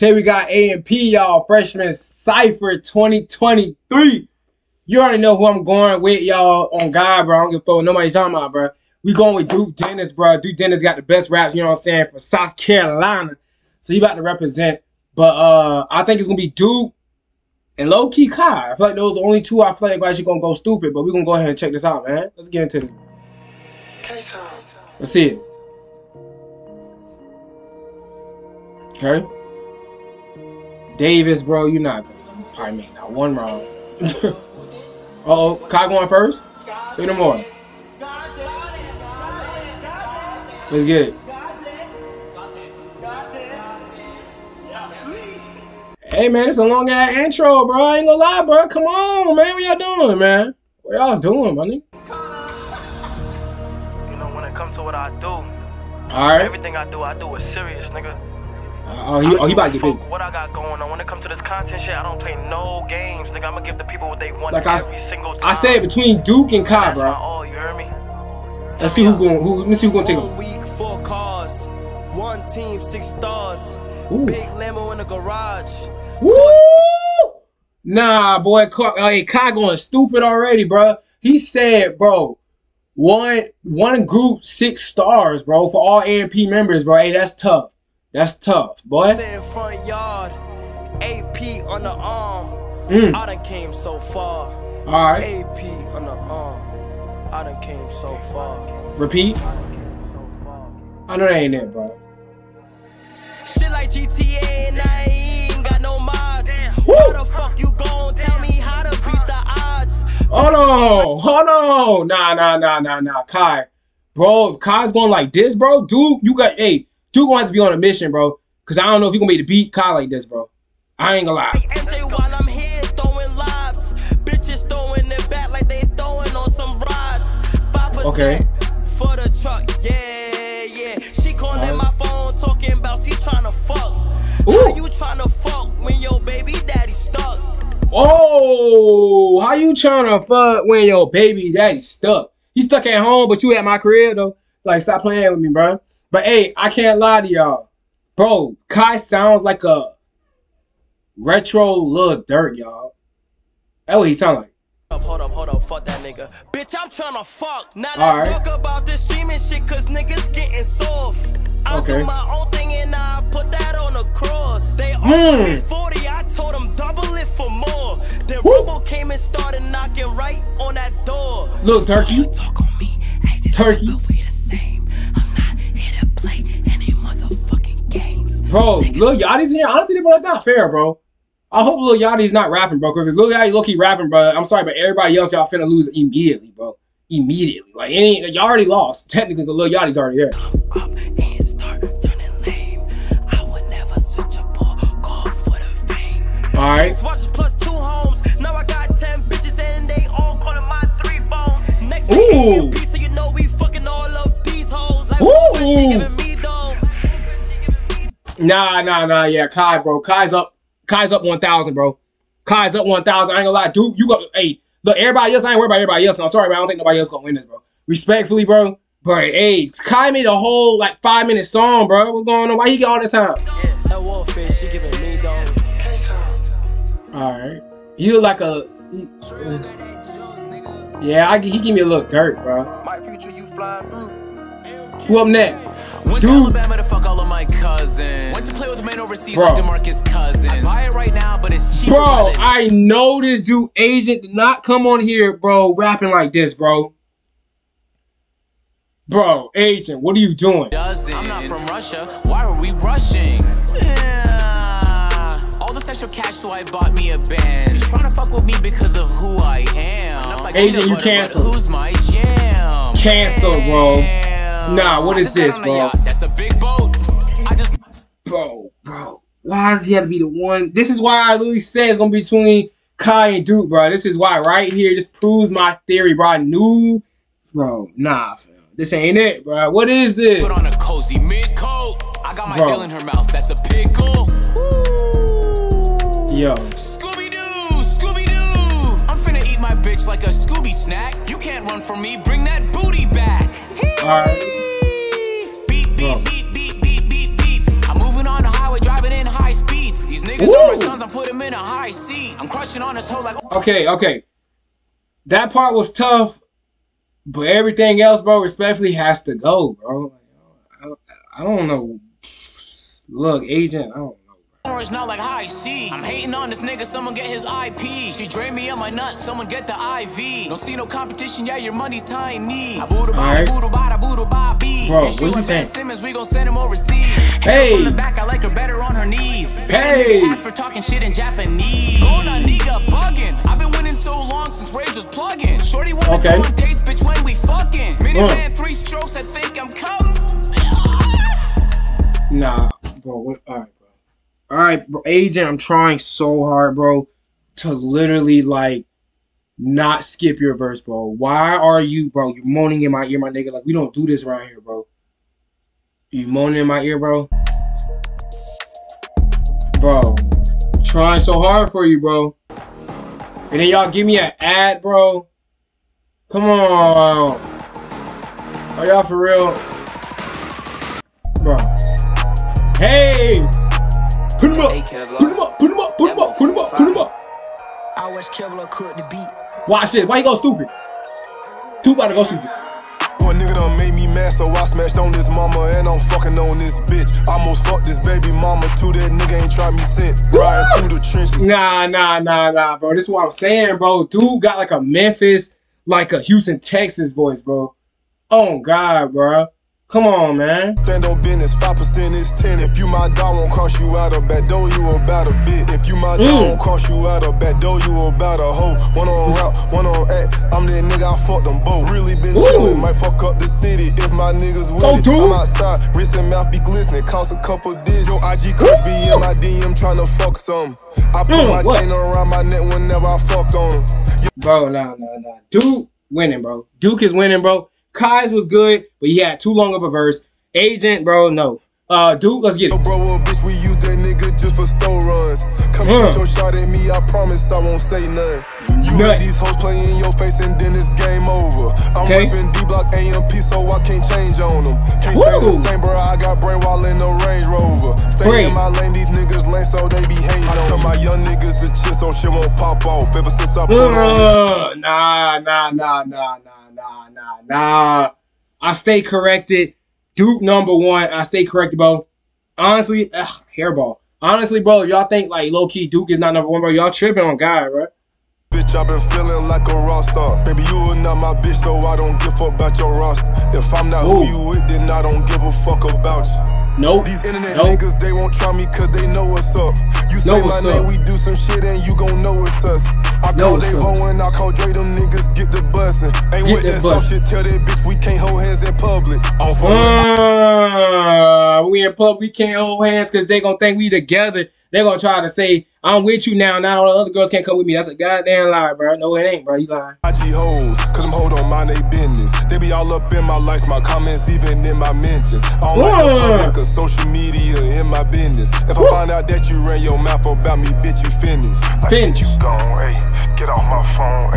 Today we got AMP, y'all. Freshman Cypher 2023. You already know who I'm going with, y'all. On God, bro. I don't give a fuck nobody's talking about, bro. We going with Duke Dennis, bro. Duke Dennis got the best raps, you know what I'm saying, from South Carolina. So he about to represent. But uh I think it's gonna be Duke and low key Kai. I feel like those are the only two I feel like actually gonna go stupid. But we're gonna go ahead and check this out, man. Let's get into this. Let's see it. Okay. Davis, bro, you're not gonna probably make not one wrong. uh oh, Kai going first? Say no more. Let's get it. Hey man, it's a long ass intro, bro. I ain't gonna lie, bro. Come on, man. What y'all doing, man? What y'all doing, money? You know, when it comes to what I do, Alright. everything I do, I do it serious, nigga. Oh, he, oh, he about to get Fuck busy. What I got going on when it comes to this content shit, I don't play no games, nigga. I'm gonna give the people what they want Like I, single time. I said between Duke and Kai, bro. all, you heard me? Let's see who going. Who? Let me see who gonna take One him. week, four cars. One team, six stars. Ooh. Big Lambo in the garage. Woo! Nah, boy. Kai, hey, Kai going stupid already, bro. He said, bro, one one group six stars, bro, for all AMP members, bro. Hey, that's tough. That's tough, boy. Sitting front yard. AP on the arm. Mm. I done came so far. All right. AP on the arm. I done came so far. Repeat. I know that ain't it, bro. Shit like GTA and I ain't got no mods. Woo! How the fuck you gon' tell me how to beat the odds? Hold on, hold on. Nah, nah, nah, nah, nah. Kai, bro, if Kai's going like this, bro, dude, you got, hey, dude gonna have to be on a mission, bro. Cause I don't know if he gonna be able to beat Kai like this, bro. I ain't gonna lie. MJ while I'm here throwing lobs. Bitches throwing it back like they throwing on some rods. 5% Okay. for the truck, yeah, yeah. She calling Alright. my phone talking about she trying to fuck. Ooh. How you trying to fuck when your baby daddy stuck? Oh, how you trying to fuck when your baby daddy stuck? He stuck at home, but you at my crib though. Like, stop playing with me, bro. But hey, I can't lie to y'all, bro. Kai sounds like a retro Lil Durk, y'all. That's what he sound like. Up, hold up, hold up, fuck that nigga. Bitch, I'm tryna fuck. Now let's Alright. talk about this streaming shit, cause niggas getting soft. I Okay. do my own thing and I put that on the cross. They offered hmm. me 40, I told them double it for more. Then Woo. Robo came and started knocking right on that door. Little turkey. Talk on me, Turkey. Bro, Lil Yachty's here. Honestly, bro, that's not fair, bro. I hope Lil Yachty's not rapping, bro. Because if Lil Yachty low key rapping, bro, I'm sorry, but everybody else y'all finna lose immediately, bro. Immediately. Like, any, y'all already lost. Technically, Lil Yachty's already there. Up and start turning lame. I would never switch up or call for the fame. All right. Nah, nah, nah. Yeah, Kai, bro. Kai's up. Kai's up 1,000, bro. Kai's up 1,000. I ain't gonna lie. Dude, you got, hey, look, everybody else, I ain't worried about everybody else. No, sorry, but I don't think nobody else gonna win this, bro. Respectfully, bro. But, hey, Kai made a whole, like, five minute song, bro. What's going on? Why he get all the time? That wolfish, she giving me though. All right. You look like a. he- yeah, I, he give me a Lil Durk, bro. My future, you fly through. Who up next? Went to Alabama to fuck all of my cousins. Went to play with men overseas Bro. like DeMarcus Cousins. I buy it right now, but it's cheaper. Bro, I know this dude agent did not come on here, bro, rapping like this, bro. Bro, agent, what are you doing? I'm not from Russia. Why are we rushing? Yeah. All this extra cash, so I bought me a Benz. Trying to fuck with me because of who I am. Like Agent, you butter, but. Who's my jam? Cancel, bro. Nah, what is this, bro? That's a big boat. I just Bro, bro, why does he have to be the one? This is why I literally said it's gonna be between Kai and Duke, bro. This is why right here, this proves my theory, bro. I knew, bro, nah, fam. This ain't it, bro. What is this? put on a cozy mid coat. I got my Bro. dill in her mouth. That's a pickle. Yo, Scooby Doo, Scooby Doo. I'm finna eat my bitch like a Scooby snack. You can't run from me. Bring that booty back. Alright. Beep, beep, beep, beep, beep, beep, beep. I'm moving on the highway, driving in high speeds. Niggas Woo! on my sons, I put them in a high seat. I'm crushing on this hoe like Okay, okay. That part was tough, but everything else, bro, respectfully has to go, bro. I, I don't know. Look, agent, I don't orange, not like high C. I'm hating on this nigga, someone get his IP. She drain me on my nuts, someone get the IV. Don't see no competition, yeah, your money's tiny. I boodle Alright. bada, boodle bada, boodle bada, Bro, what's he saying? Simmons, we gon' send him overseas. Hey. From the back, I like her better on her knees. Hey. Ask for talking shit in Japanese. Going on nigga bugging. I've been winning so long since Rage was plugging. Shorty wanna Okay. go on dates, bitch, when we fucking. Minivan, three strokes, I think I'm coming. Nah, bro. What? All right. All right, bro. Agent, I'm trying so hard, bro, to literally like not skip your verse, bro. Why are you, bro? You're moaning in my ear, my nigga. Like we don't do this around here, bro. You moaning in my ear, bro. Bro, trying so hard for you, bro. And then y'all give me an ad, bro. Come on. Are y'all for real? Bro. Hey! Put him up! Hey, Put him up! Put him up! Put him up! Put him up! Put him up! I was Kevlar cook the beat. Watch this. Why you go stupid? Two about to go stupid. One nigga done made me mad, so I smashed on this mama and I'm fucking on this bitch. I almost fucked this baby mama too. That nigga ain't tried me since. Riding through the trenches. Nah, nah, nah, nah, bro. This is what I'm saying, bro. Dude got like a Memphis, like a Houston, Texas voice, bro. Oh God, bro. Come on, man. Stand on business, 5% is 10. If you my dog, won't cost you out a back door, you about a bit. If you my dog, Mm. won't cost you out a back door, you about a hoe. One on route, one on act. I'm that nigga, I fuck them both. Really been chillin', might fuck up the city if my niggas with Go, it. dude. I'm outside, wrist and mouth be glistening, cost a couple digits. Your IG crush be in my DM tryna fuck some. I put Mm, my what? chain around my neck whenever I fuck on. Bro, nah, nah, nah. Duke winning, bro. Duke is winning, bro. Kai's was good, but he had too long of a verse. Agent, bro, no. Uh, Duke, let's get it. bro, bitch, just for store runs. Come mm. shoot your shot at me, I promise I won't say nothing. You Nuts. these hoes play in your face and then it's game over. I'm okay. ripping D block AMP so I can't change on them. Can't Woo. stay the same, bro. I got brain while in the Range Rover. Stay Great. in my lane, these niggas lane, so they be hating I tell my young niggas to chill so shit won't pop off. Ever since I put uh, on Nah, nah, nah, nah, nah, nah, nah, nah. I stay corrected. Duke number one. I stay corrected, bro. Honestly, ugh, hairball. Honestly, bro, y'all think like low key Duke is not number one, bro. Y'all tripping on God, bro. Bitch, i been feeling like a rock star. Baby, you are not my bitch, so I don't give a fuck about your roster. If I'm not Ooh. who you with, then I don't give a fuck about you. Nope. These internet nope. niggas, they won't try me cause they know what's up. Say Know my what's name, up. we do some shit and you gon' know it's us. I Know call Dave up. I call Dre, them niggas get the bussin'. Ain't Get with that soft shit, tell that bitch we can't hold hands in public. Phone. Uh, we in public, we can't hold hands because they gonna think we together. They gonna try to say I'm with you now. Now all the other girls can't come with me. That's a goddamn lie, bro. No, it ain't, bro. You lying. Them hoes don't mind they business. They be all up in my likes, my comments, even in my mentions. I don't like the public or social media in my business. If I find out that you ran your mouth about me, bitch, you finished. Finish. gone, ayy. Get off my phone.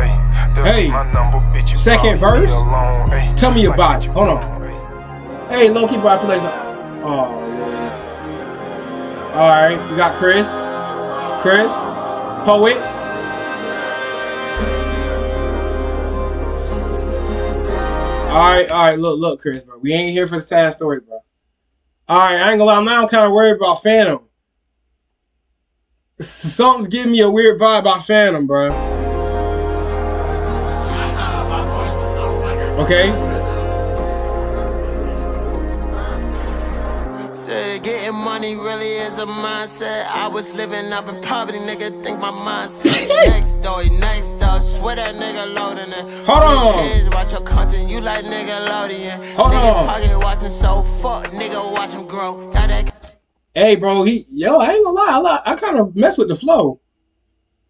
That Hey. my number, bitch. You Second verse? me alone, ayy. Tell me about you Hold on. Hey, low key, bro. I feel Oh. All right, we got Chris. Chris, poet. All right, all right. Look, look, Chris, bro. We ain't here for the sad story, bro. All right, I ain't gonna lie. I'm now kind of worried about Fanum. Something's giving me a weird vibe about Fanum, bro. Okay. Said getting money really is a mindset. I was living up in poverty, nigga. Think my mindset. next door, next Swear that nigga loading it. Hold on. Kids watch your content, you like nigga loading. Hold on. pocket watching so fuck, nigga watch him grow. Got that Hey, bro, he yo, I ain't gonna lie, I, I kind of mess with the flow.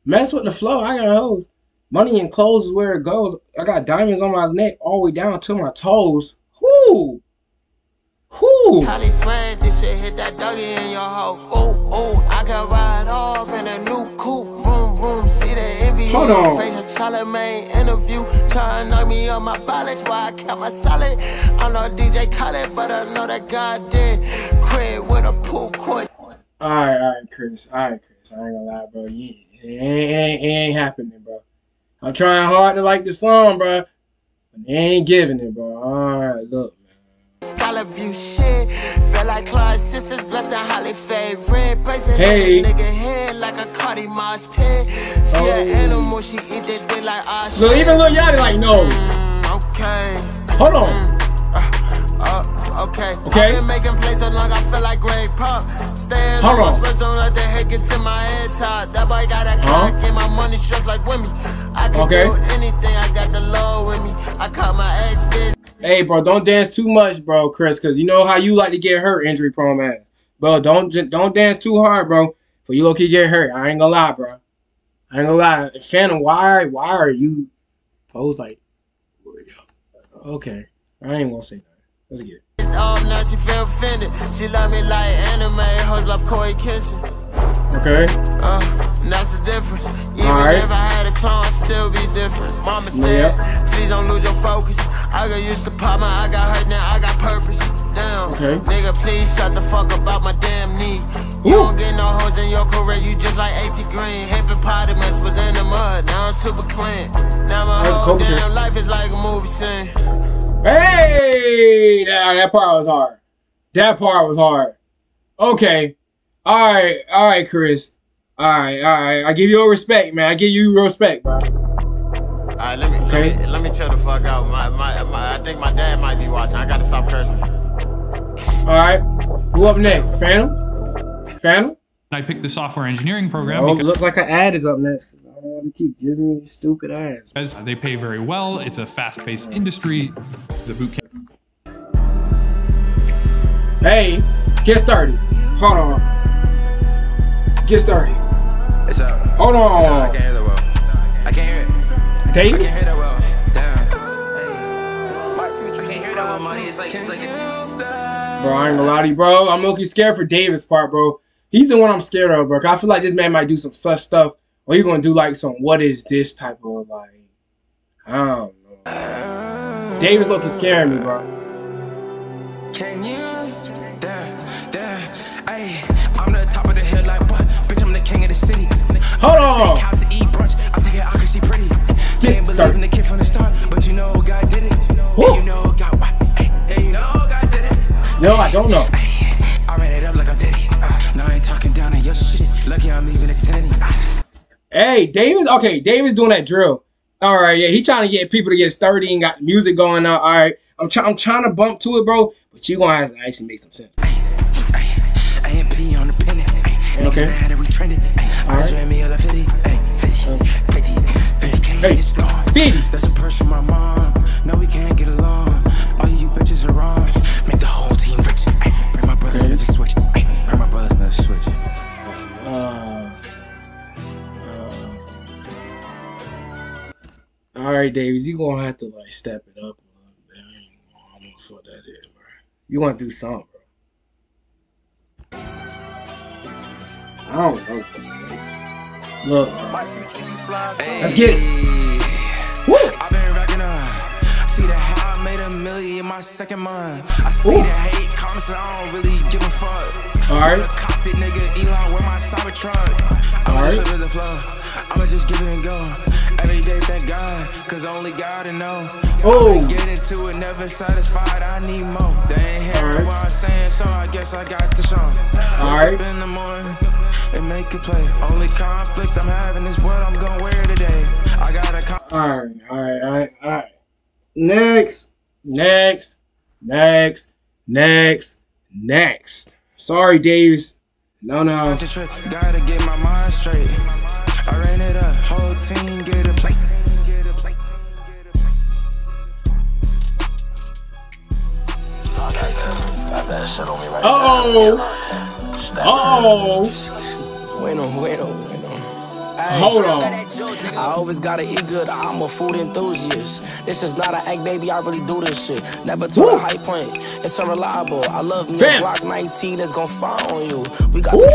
Mess with the flow. I got hoes. Money and clothes is where it goes. I got diamonds on my neck all the way down to my toes. Whoo, whoo. Probably swear this shit hit that doggy in your hoe. Ooh, ooh, I can ride off in a new coupe. Room, room, see the envy Hold on. Charlemagne interview. Try to knock me on my balance while I kept my solid. I'm no DJ Khaled, but I know that God did. Crib with a pool court. All right, all right, Chris. All right, Chris. I ain't gonna lie, bro. You, it, ain't, it, ain't, happening, bro. I'm trying hard to like the song, bro. But they ain't giving it, bro. Alright, look. Scholar view shit. Feel like Clark sisters, blessing Holly favorite. Bracelet Hey. nigga head like a Cardi Mosh pit. She Oh. an animal, she eat that dick like ah Look, even Lil Yachty like, no. Okay. Hold on. Uh, okay. Okay. I've been making plays so long, I feel like Greg Pop. Staying Hold on on. don't let the hate get to my head top. That boy got a Huh? cock, and my money stressed like with me. I can Okay. do anything, I got the low with me. I caught my ex bitch. Hey, bro, don't dance too much, bro, Chris, because you know how you like to get hurt, injury prone man. Bro, don't don't dance too hard, bro, for you low key get hurt. I ain't gonna lie, bro. I ain't gonna lie. Shannon, why why are you posed like? Okay, I ain't gonna say that. Let's get it. It's all now she feel offended. She love me like anime, hoes love Corey Kitchen. Okay. Uh, that's the difference. Even Alright. if I had a clone, still be different. Mama said, Yep. please don't lose your focus. I got used to pop my, I got hurt, now I got purpose. Damn. Okay. Nigga, please shut the fuck up about my damn knee. You Ooh. don't get no hoes in your career, you just like AC Green. Hippopotamus was in the mud, now I'm super clean. Now my whole damn life is like a movie scene. Hey, that, that part was hard. That part was hard. Okay. All right, all right, Chris. All right, all right. I give you a respect, man. I give you respect, bro. Alright, let me, Okay. let me let me chill the fuck out. My, my, my, I think my dad might be watching. I gotta stop cursing. All right. Who up next? Fanum? Fanum? I picked the software engineering program Oh, because looks like an ad is up next. I don't want to keep giving you stupid ads. they pay very well. It's a fast-paced industry. The boot camp Hey, get started. Hold on. Get started. It's up. Hold It's up. I can't hear that well. I can't hear it. I Davis? can't hear that well. Damn. My future. Can't hear that well, money. It's like, it's like. Bro, I ain't gonna lie to you, bro. I'm looking scared for Davis' part, bro. He's the one I'm scared of, bro. I feel like this man might do some such stuff, or he gonna do like some what is this type of like, I don't know. Davis looking scaring me, bro. Can you? Damn, damn. Hey, I'm the top of the hill, like king of the city. Hold on. Out to eat brunch. I take it out cause she pretty. Started. believe in the kid from the start, but you know God did it. You know God? Hey, you know God did it. No, I don't know. I ran it up like I did it. Uh, now I ain't talking down on your shit. Lucky I'm leaving a tenny. Hey, Davis. Okay, Davis doing that drill. All right, yeah, he trying to get people to get sturdy and got music going on. All right, I'm trying. I'm trying to bump to it, bro. But you gonna have to actually make some sense. 50K Hey, in this gone. 50. That's a purse from my mom. No, we can't get along. All you bitches are wrong. Make the whole team rich. Ay, bring my brothers Okay. to switch. Ay, bring my brothers the switch. Uh, uh, all right, Davis, you gonna have to like step it up a little bit. I know what that is, bro. You want to do something, I don't know. Look, let's get it. Woo! I've been racking up. See the how I made a million in my second month. I see Ooh. the hate comments, I don't really give a fuck. All right. Copped it, nigga. Elon, where my Cybertruck? I'm All right. right. the flow. I'ma just give it and go. Every day, thank God, cause only God oh. to know. Oh. Get into it, never satisfied. I need more. They ain't All right. hearing what I'm saying, so I guess I got to show. 'em. All Wake right. up in the morning and make a play. Only conflict I'm having is what I'm gonna wear today. I got a con- All right, all right, all right, all right. Next, next, next, next, next. Sorry, Davis. No, no. the. Gotta get my mind straight. I ran it up. Whole team get a plate. Uh oh. Oh. Bueno, bueno, bueno. Ay, Hold on. I always gotta eat good. I'm a food enthusiast. This is not an act, baby. I really do this shit. Never to Woo. a high point. It's unreliable. I love me Glock 19 that's gonna fire on you. We got Ooh, the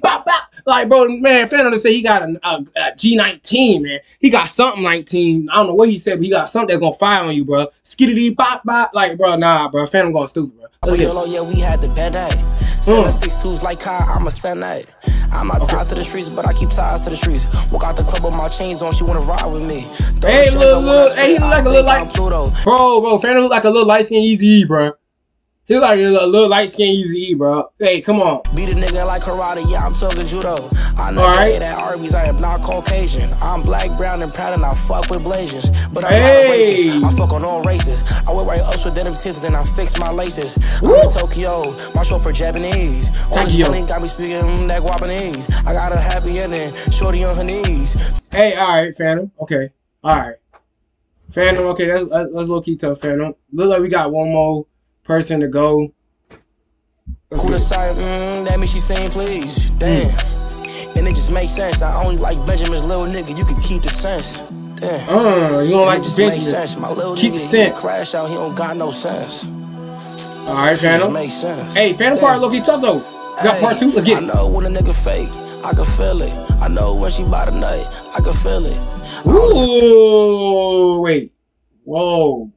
drop. bop bop. Like, bro, man, Fanum to say he got a, a, a G19, man. He got something 19. I don't know what he said, but he got something that's gonna fire on you, bro. Skiddity pop pop. Like, bro, nah, bro. Fanum going stupid, bro. Oh, Let's get it. Yeah, we had the bad day. Mm. Seven six twos like Kai, I'm a eight. I'm not tied to the streets, but I keep ties to the streets. Walk out the club with my chains on, she wanna ride with me. Throw Hey, look, look. Hey, he look like a little like Bro, bro, Fanum look like a little light skin Easy E, bro. He look like a little, light skinned Easy E, bro. Hey, come on. Beat a nigga like karate, yeah, I'm talking judo. I never Alright. ate at Arby's, I am not Caucasian. I'm black, brown, and proud, and I fuck with Blazers. But I'm Hey. not racist, I fuck on all races. I wear white ups with denim tits, then I fix my laces. I'm in Tokyo, my chauffeur Japanese. All this Tokyo. money got me speaking that Guapanese. I got a happy ending, shorty on her knees. Hey, all right, Fanum. Okay, all right, Fanum. Okay, that's that's that's low key tough, Fanum. Look like we got one more person to go. Let's Cool get mm, that means she saying please. Damn. And it just makes sense. I only like Benjamin's little nigga. You can keep the sense. Damn. Uh, you don't like just makes Benjamin. sense. My little Keep nigga, the sense. crash out. He don't got no sense. All right, Fanum. makes sense. Hey, Fanum part low key tough though. Got Hey, part two. Let's get I it. know when a nigga fake. I can feel it. I know when she by the night. I can feel it. Ooh, wait. Whoa.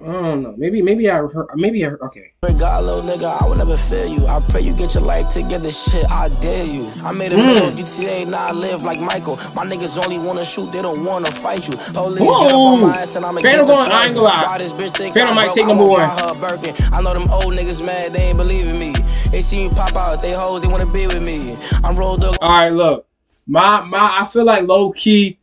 I don't know. Maybe, maybe I heard. Maybe I heard. Okay. God, little nigga, I will never fail you. I pray you get your life together, shit, I dare you. I made a Mm. million GTA, now I live like Michael. My niggas only wanna shoot, they don't wanna fight you. Whoa. get my ass and I'ma Fanum going- I ain't gonna lie. Why this bitch think Fanum might take number one. buy her a Birkin. I know them old niggas mad, they ain't believing me. They see me pop out, they hoes, they wanna be with me. I'm rolled up. All right, look. My my I feel like low key.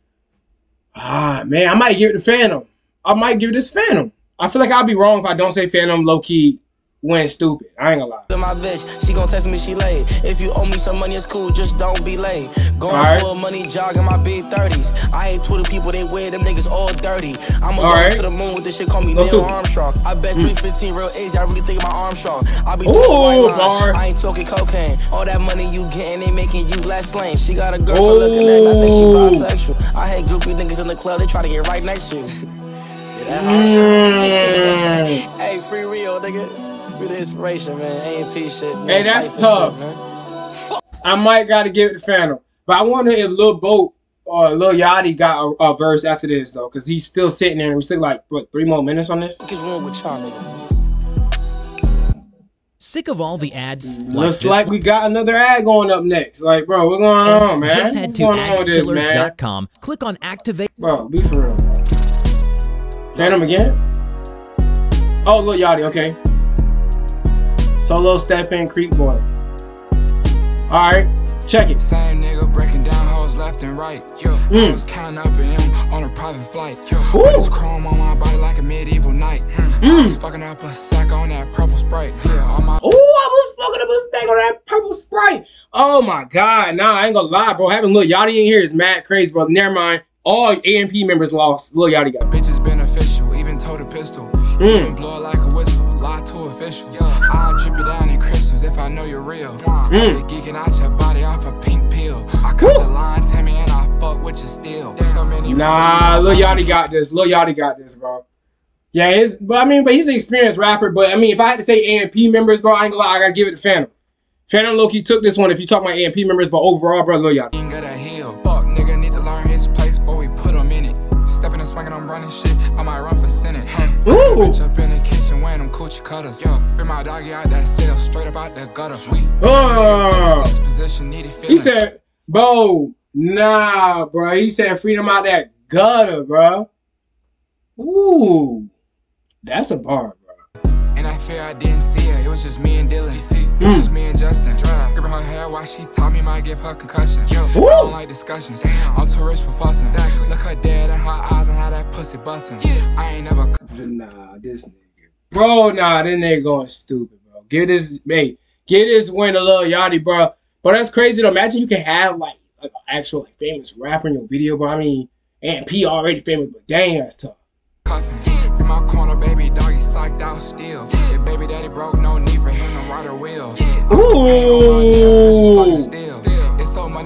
Ah man, I might give it to Fanum. I might give this Fanum. I feel like I'll be wrong if I don't say Fanum low key went stupid. I ain't gonna lie. with my bitch, she gon' text me she late. If you owe me some money, it's cool, just don't be late. Going Alright. for a money jog in my big 30s. I hate Twitter people, they wear them niggas all dirty. I'ma go to the moon with this shit, call me Let's Neil do. Armstrong. I bet mm. 315 real easy, I really think my arm strong. I be Ooh, doing bar. I ain't talking cocaine. All that money you getting, they making you less lame. She got a girlfriend looking at I think she bisexual. I hate groupie niggas in the club, they try to get right next to you. Yeah, Mm. Hey, free real, nigga. Free the inspiration, man. AMP shit, man. Hey, that's Cypher tough. Shit, man. I might gotta give it to Fanum. But I wonder if Lil Boat or Lil Yachty got a, a verse after this though, because he's still sitting there and we still like what three more minutes on this. What is wrong with y'all, nigga? Sick of all the ads? Like Looks this like one? we got another ad going up next. Like, bro, what's going on, man? Just head to going on with adskiller.com, click on activate. Bro, be for real. Fanum again? Oh, Lil Yachty, okay. Solo step in Creek Boy. Alright, check it. Same nigga breaking down hoes left and right. Yeah, Mm. I was counting up him on a private flight. Yeah, Ooh. Chrome on my body like a medieval knight. I was fucking up a sack on that purple sprite. Yeah, on my Ooh, I was smoking a mistake on that purple sprite. Oh my god, nah, I ain't gonna lie, bro. Having Lil Yachty in here is mad crazy, bro. Never mind. All AMP members lost. Lil Yachty got. bitch Mm. Even blow it like a whistle, lie to officials. I'll drip you down in crystals if I know you're real. Mm. Geeking out your body off a pink pill. I cut your line, Timmy, and I fuck with you still. So many Nah, Lil Yachty got this. Lil Yachty got this, bro. Yeah, his, but I mean, but he's an experienced rapper. But I mean, if I had to say AMP members, bro, I ain't gonna lie, I gotta give it to Fanum. Fanum Loki took this one. If you talk about AMP members, but overall, bro, Lil Yachty. King of the hill. Fuck, nigga need to learn his place before we put him in it. Stepping and swinging, I'm running shit. Bitch up in the kitchen wearing them coochie cutters. Yo, bring my doggy out that cell, straight up out that gutter. Sweet. Oh. Sex position needed feeling. He said, bro, nah, bro. He said freedom out that gutter, bro. Ooh, that's a bar, bro. And I fear I didn't see her. It was just me and Dylan. It Mm. was just me and Justin. Drive. Her hair while she taught me might give her concussion. Yo, I don't like discussions. I'm too rich for fussing. Exactly. Look her dead in her eyes and how that pussy busting. I ain't never Nah, this nigga. Bro, nah, this nigga going stupid, bro. Give this, hey, give this win to Lil Yachty, bro. But that's crazy though. Imagine you can have like, like an actual like famous rapper in your video, bro. I mean, and P already famous, but dang, that's tough. Ooh.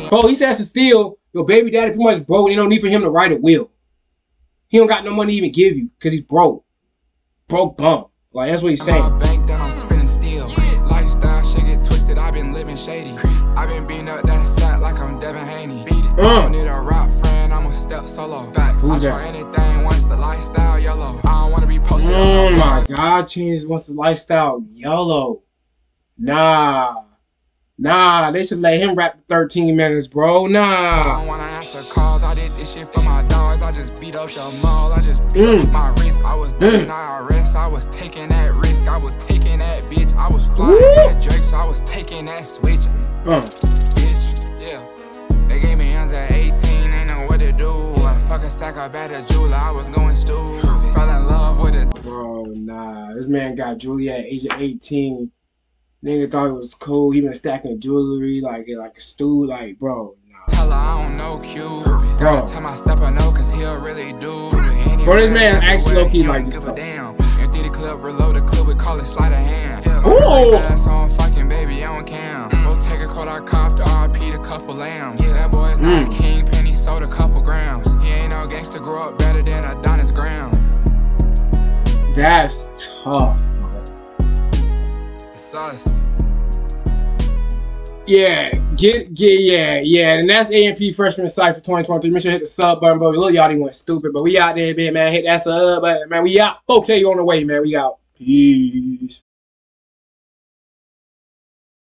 Bro, he says to steal. Your baby daddy pretty much broke. They don't need for him to write a will. He don't got no money to even give you because he's broke. Broke bum. Like, that's what he's saying. Bank that I'm spinning steel. Lifestyle shit get twisted. I've been living shady. I've been beating up that sack like I'm Devin Haney. Mm. Beat it. Uh. need a rap friend. I'm a step solo. Back. Who's that? anything once the lifestyle yellow. I don't want to be posted. Oh my God. Change once the lifestyle yellow. Nah. Nah, they should let him rap 13 minutes, bro. I Nah. don't wanna answer calls. I did this shit for my dogs. I just beat up the mall. I just beat Mm. up my wrist. I was doing IRS. I was taking that risk. I was taking that bitch. I was flying that Drake. So I was taking that switch. Uh, Bitch, yeah. They gave me guns at 18. Ain't know what to do. I fuck a sack up at a jeweler. I was going stupid. Fell in love with it. bro, nah. This man got jewelry at age of 18. Nigga thought it was cool. He been stacking jewelry like like a stew. Like, bro, nah. Tell her I don't know Q. Bro. Gotta tell my stepper no, cause he'll really do. Anyway, Bro, this man actually anyway, low-key he don't like this give a stuff. Damn. Empty the clip, reload the clip, we call it sleight of hand. Yeah. Ooh. Like that, so I'm fucking baby on cam. Go take a cold, I copped RP to couple lambs. That boy's not Mm. a king, he sold a couple grams. He ain't no gangster, grow up better than Adonis Graham. That's tough, bro. It's us. Yeah, get get yeah, yeah. And that's AMP freshman Cypher 2023. Make sure you hit the sub button, bro. Little y'all went stupid, but we out there, man. Hit that sub button, man. We out. Okay, you on the way, man. We out. Peace.